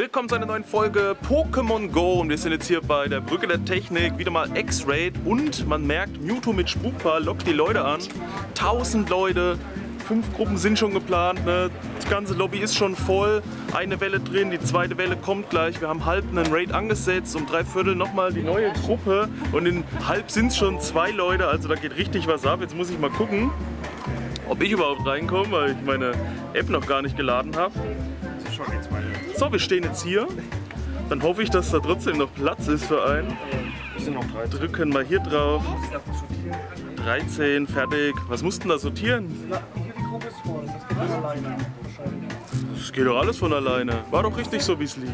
Willkommen zu einer neuen Folge Pokémon Go. Und wir sind jetzt hier bei der Brücke der Technik, wieder mal X-Raid und man merkt, Mewtwo mit Spukball lockt die Leute an. 1000 Leute, fünf Gruppen sind schon geplant, ne? die ganze Lobby ist schon voll, eine Welle drin, die zweite Welle kommt gleich, wir haben halb einen Raid angesetzt, um drei Viertel nochmal die neue Gruppe. Und in halb sind es schon zwei Leute, also da geht richtig was ab, jetzt muss ich mal gucken ob ich überhaupt reinkomme, weil ich meine App noch gar nicht geladen habe. So, wir stehen jetzt hier. Dann hoffe ich, dass da trotzdem noch Platz ist für einen. Drücken mal hier drauf. 13, fertig. Was mussten da sortieren? Hier die Gruppe ist voll, das geht alleine. Das geht doch alles von alleine. War doch richtig so, wie es lief.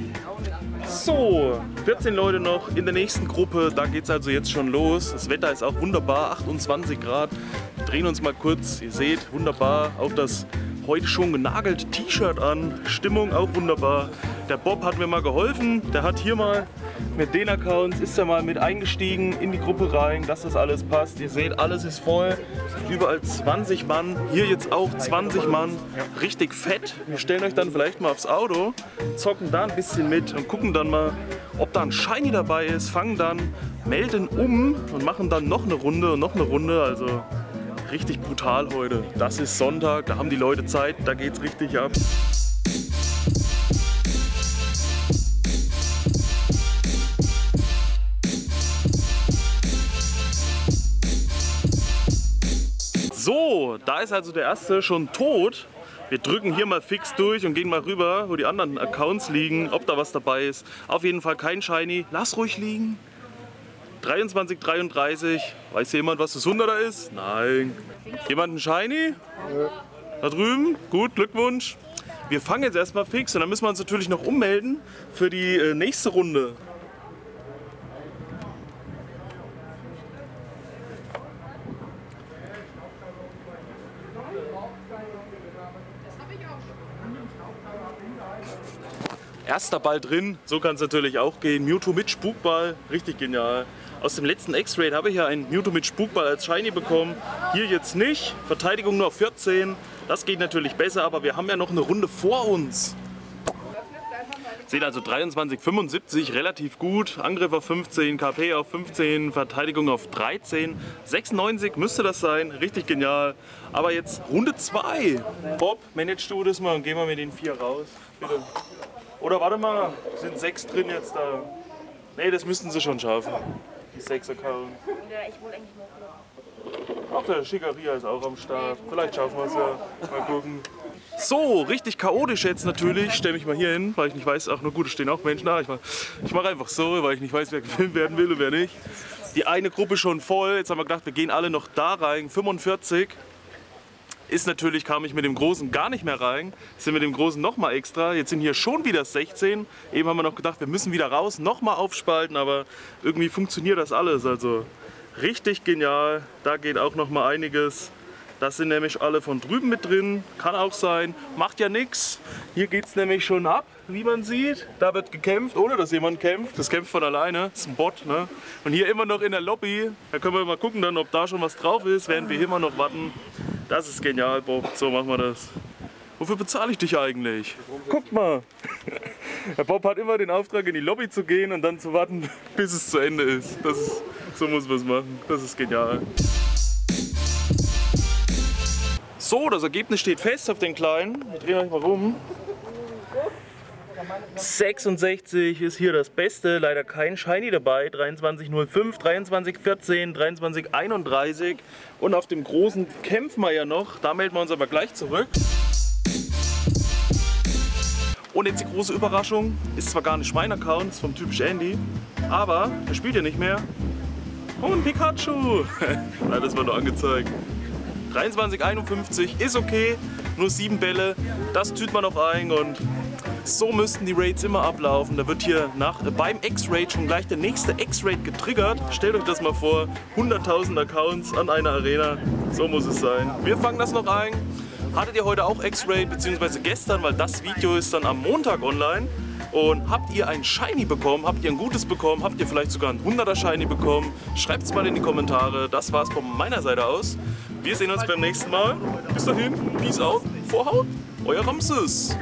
So, 14 Leute noch in der nächsten Gruppe. Da geht es also jetzt schon los. Das Wetter ist auch wunderbar, 28 Grad. Wir drehen uns mal kurz. Ihr seht, wunderbar. Auch das heute schon genagelte T-Shirt an. Stimmung auch wunderbar. Der Bob hat mir mal geholfen. Der hat hier mal mit den Accounts ist er mal mit eingestiegen in die Gruppe rein, dass das alles passt. Ihr seht, alles ist voll. Überall 20 Mann. Hier jetzt auch 20 Mann. Richtig fett. Wir stellen euch dann vielleicht mal aufs Auto, zocken da ein bisschen mit und gucken dann mal, ob da ein Shiny dabei ist. Fangen dann, melden um und machen dann noch eine Runde und noch eine Runde. Also richtig brutal heute. Das ist Sonntag, da haben die Leute Zeit, da geht's richtig ab. So, da ist also der erste schon tot. Wir drücken hier mal fix durch und gehen mal rüber, wo die anderen Accounts liegen, ob da was dabei ist. Auf jeden Fall kein Shiny. Lass ruhig liegen. 23, 33. Weiß jemand, was das 100er ist? Nein. Jemand ein Shiny? Da drüben? Gut, Glückwunsch. Wir fangen jetzt erstmal fix und dann müssen wir uns natürlich noch ummelden für die äh, nächste Runde. Erster Ball drin, so kann es natürlich auch gehen. Mewtwo mit Spukball, richtig genial. Aus dem letzten X-Raid habe ich ja einen Mewtwo mit Spukball als Shiny bekommen. Hier jetzt nicht. Verteidigung nur auf 14. Das geht natürlich besser, aber wir haben ja noch eine Runde vor uns. Seht also 23, 75, relativ gut. Angriff auf 15, KP auf 15, Verteidigung auf 13. 96 müsste das sein, richtig genial. Aber jetzt Runde 2. Bob, managst du das mal und gehen wir mit den vier raus. Bitte. Oder warte mal, sind sechs drin jetzt da? Ne, das müssten sie schon schaffen. Die sechs Account. Ja, ich wollte eigentlich noch. Auch der Schickeria ist auch am Start. Vielleicht schaffen wir es ja. Mal gucken. So, richtig chaotisch jetzt natürlich. Ich stelle mich mal hier hin, weil ich nicht weiß, ach nur gut, es stehen auch Menschen da. Ich mache mach einfach so, weil ich nicht weiß, wer gefilmt werden will und wer nicht. Die eine Gruppe schon voll. Jetzt haben wir gedacht, wir gehen alle noch da rein. 45. Ist natürlich, kam ich mit dem Großen gar nicht mehr rein. Sind mit dem Großen nochmal extra. Jetzt sind hier schon wieder 16. Eben haben wir noch gedacht, wir müssen wieder raus, nochmal aufspalten, aber irgendwie funktioniert das alles. Also richtig genial. Da geht auch nochmal einiges. Das sind nämlich alle von drüben mit drin. Kann auch sein. Macht ja nichts. Hier geht es nämlich schon ab, wie man sieht. Da wird gekämpft, ohne dass jemand kämpft. Das kämpft von alleine. Das ist ein Bot. Ne? Und hier immer noch in der Lobby. Da können wir mal gucken, dann, ob da schon was drauf ist, während wir immer noch warten. Das ist genial, Bob. So machen wir das. Wofür bezahle ich dich eigentlich? Guck mal. Der Bob hat immer den Auftrag, in die Lobby zu gehen und dann zu warten, bis es zu Ende ist. Das ist so muss man es machen. Das ist genial. So, das Ergebnis steht fest auf den kleinen. Wir drehen euch mal rum. 66 ist hier das Beste, leider kein Shiny dabei. 2305, 2314, 2331 und auf dem großen kämpfen wir ja noch. Da melden wir uns aber gleich zurück. Und jetzt die große Überraschung, ist zwar gar nicht mein Account, ist vom typisch Andy, aber er spielt ja nicht mehr. Ein Pikachu! Nein, das war nur angezeigt. 23,51 ist okay, nur sieben Bälle, das tut man noch ein und so müssten die Raids immer ablaufen. Da wird hier nach, äh, beim X-Raid schon gleich der nächste X-Raid getriggert. Stellt euch das mal vor, 100.000 Accounts an einer Arena, so muss es sein. Wir fangen das noch ein. Hattet ihr heute auch X-Raid, beziehungsweise gestern, weil das Video ist dann am Montag online. Und habt ihr ein Shiny bekommen? Habt ihr ein gutes bekommen? Habt ihr vielleicht sogar ein 100er Shiny bekommen? Schreibt es mal in die Kommentare. Das war's von meiner Seite aus. Wir sehen uns beim nächsten Mal. Bis dahin, Peace out, Vorhaut, euer Ramses.